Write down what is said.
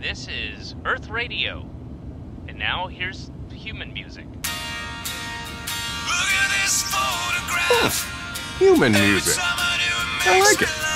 This is Earth Radio. And now here's human music. Human music. I like it.